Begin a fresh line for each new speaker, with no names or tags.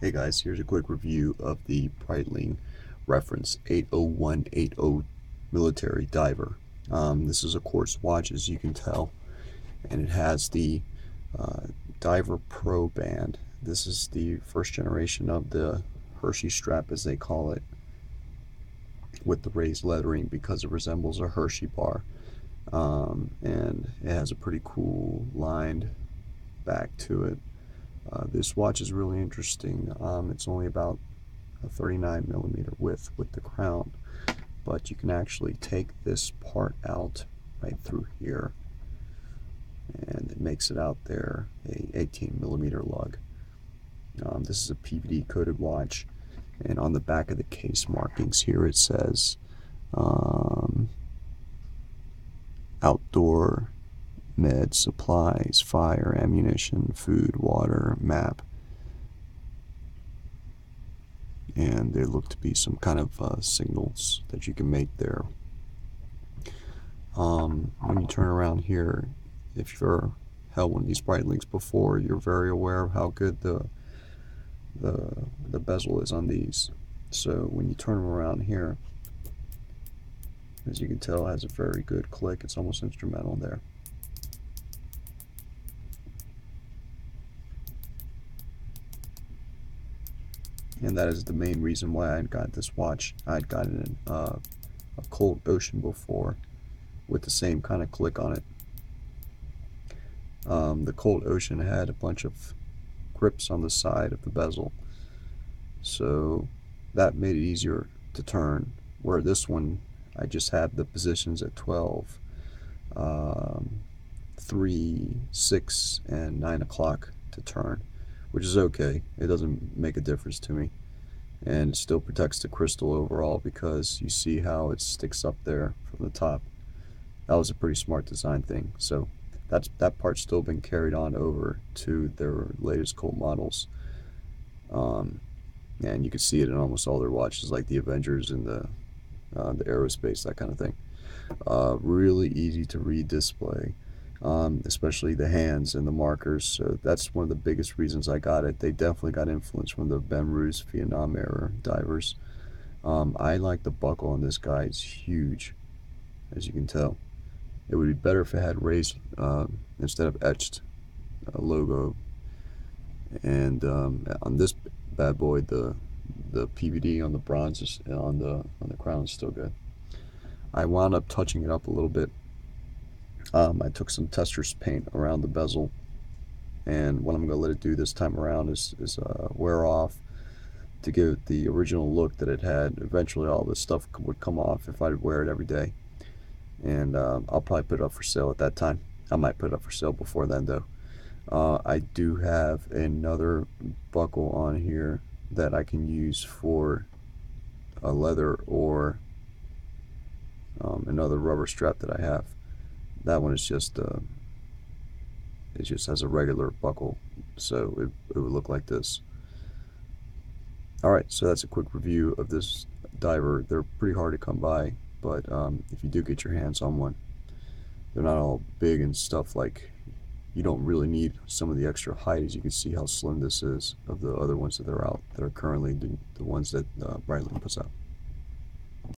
Hey guys, here's a quick review of the Breitling reference 80180 military diver. Um, this is a quartz watch as you can tell and it has the uh, Diver Pro band. This is the first generation of the Hershey strap as they call it with the raised lettering because it resembles a Hershey bar um, and it has a pretty cool lined back to it uh, this watch is really interesting. Um, it's only about a 39 millimeter width with the crown, but you can actually take this part out right through here, and it makes it out there a 18 millimeter lug. Um, this is a PVD coated watch, and on the back of the case markings here it says um, outdoor med, supplies, fire, ammunition, food, water, map. And there look to be some kind of uh, signals that you can make there. Um, when you turn around here, if you've held one of these Breitlings before, you're very aware of how good the the the bezel is on these. So when you turn them around here, as you can tell, has a very good click. It's almost instrumental there. And that is the main reason why I got this watch. I'd gotten in uh, a Colt Ocean before with the same kind of click on it. Um, the Colt Ocean had a bunch of grips on the side of the bezel, so that made it easier to turn. Where this one, I just had the positions at 12, um, 3, 6, and 9 o'clock to turn which is okay. It doesn't make a difference to me. And it still protects the crystal overall because you see how it sticks up there from the top. That was a pretty smart design thing. So that's that part's still been carried on over to their latest Colt models. Um, and you can see it in almost all their watches, like the Avengers and the uh, the aerospace, that kind of thing. Uh, really easy to read display um, especially the hands and the markers. So that's one of the biggest reasons I got it. They definitely got influence from the Benrus Vietnam era divers. Um, I like the buckle on this guy. It's huge, as you can tell. It would be better if it had raised uh, instead of etched uh, logo. And um, on this bad boy, the the PVD on the bronze is, on the on the crown is still good. I wound up touching it up a little bit um, I took some Testors paint around the bezel and what I'm going to let it do this time around is, is uh, wear off to give it the original look that it had. Eventually all this stuff would come off if I'd wear it every day and uh, I'll probably put it up for sale at that time. I might put it up for sale before then though. Uh, I do have another buckle on here that I can use for a leather or um, another rubber strap that I have. That one is just, uh, it just has a regular buckle, so it, it would look like this. Alright, so that's a quick review of this diver. They're pretty hard to come by, but um, if you do get your hands on one, they're not all big and stuff like you don't really need some of the extra height as you can see how slim this is of the other ones that are out that are currently the, the ones that uh, puts out.